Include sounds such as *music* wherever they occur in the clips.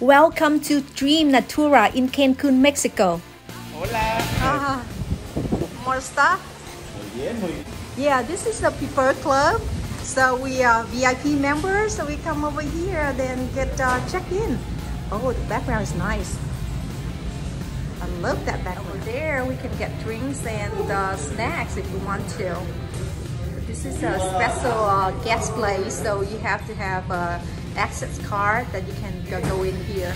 Welcome to Dream Natura in Cancun, Mexico. Hola. Ah, more stuff? Muy bien, muy bien. Yeah, this is the preferred club. So we are VIP members, so we come over here and then get uh, check in. Oh, the background is nice. I love that background. Over there, we can get drinks and uh, snacks if we want to. This is a special uh, guest place, so you have to have a access card that you can go- in here.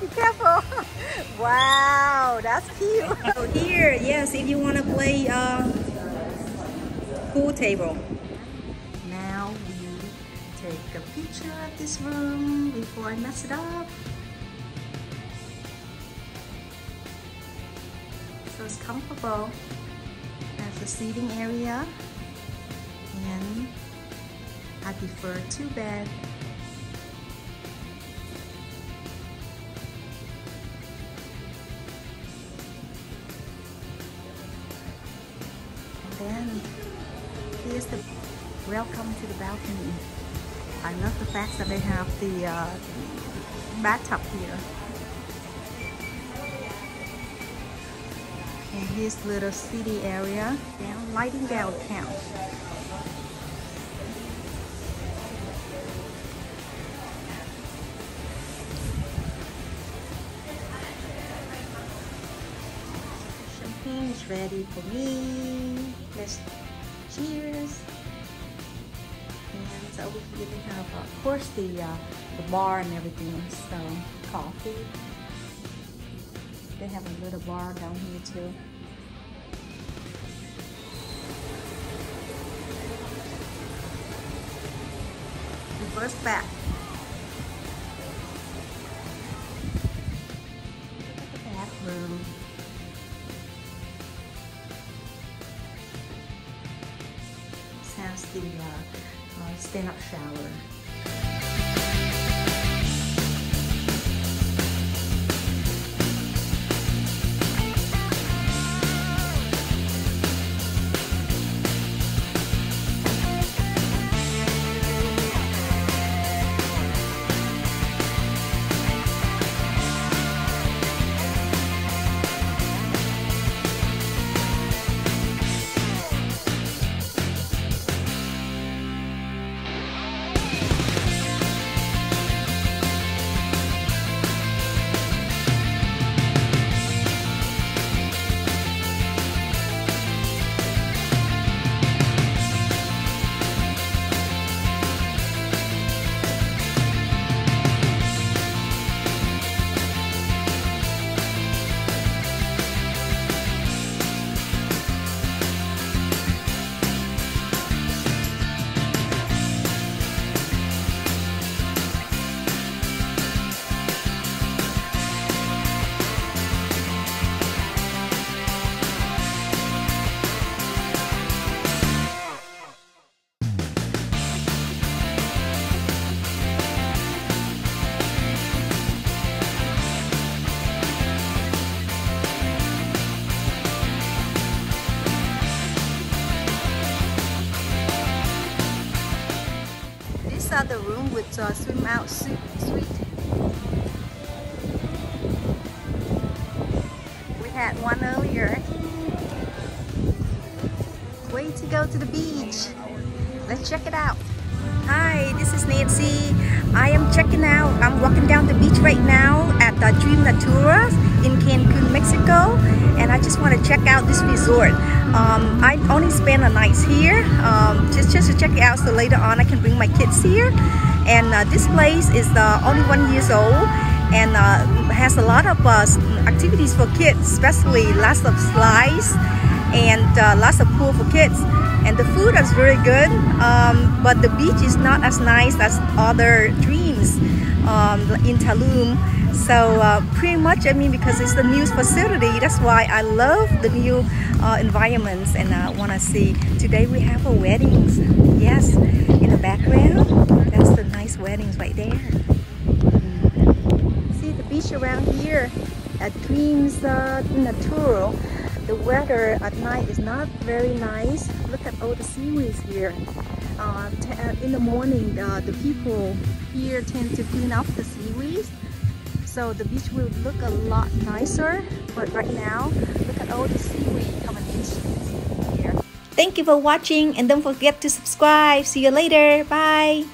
Be careful. *laughs* Wow, that's cute. *laughs* So here, yes, if you want to play uh, pool table. Now we take a picture of this room before I mess it up. So it's comfortable. There's a seating area. And I prefer two bed And here's the welcome to the balcony. I love the fact that they have the uh, bathtub here. And here's little city area. Down lighting down is ready for me. Let's cheers. And over here they have, uh, of course, the uh, the bar and everything. So coffee. They have a little bar down here too. Reverse back. Look at the bathroom. The uh, stand-up shower. Are the room with uh, swim out su- suite. We had one earlier. Way to go to the beach. Let's check it out. Hi, this is Nancy. I am checking out. I'm walking down the beach right now Dream Natura in Cancun, Mexico, and I just want to check out this resort. Um, I only spend a night here, um, just just to check it out, so later on I can bring my kids here. And uh, this place is uh, only one years old, and uh, has a lot of uh, activities for kids, especially lots of slides and uh, lots of pool for kids. And the food is very good, um, but the beach is not as nice as other dreams um, in Tulum. So uh, pretty much, I mean, because it's the new facility, that's why I love the new uh, environments and I want to see. Today we have a weddings. Yes, in the background, that's the nice weddings right there. See the beach around here at Dreams uh, Natura. The weather at night is not very nice. Look at all the seaweeds here. Uh, uh in the morning, uh, the people here tend to clean up the seaweeds so the beach will look a lot nicer but right now look at all the seaweed coming in. Here. Thank you for watching and don't forget to subscribe. See you later. Bye